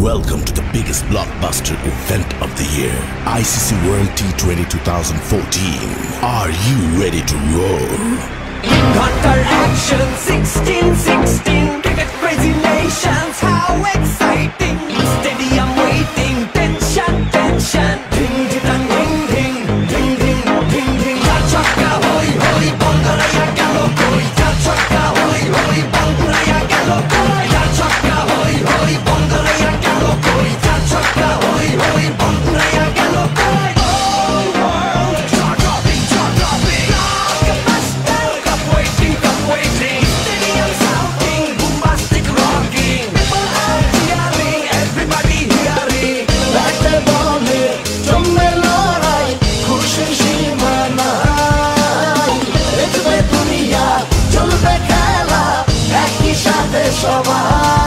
Welcome to the biggest blockbuster event of the year, ICC World T20 2014. Are you ready to roll? Counter action 1616 Cricket crazy nations How deixa amarrar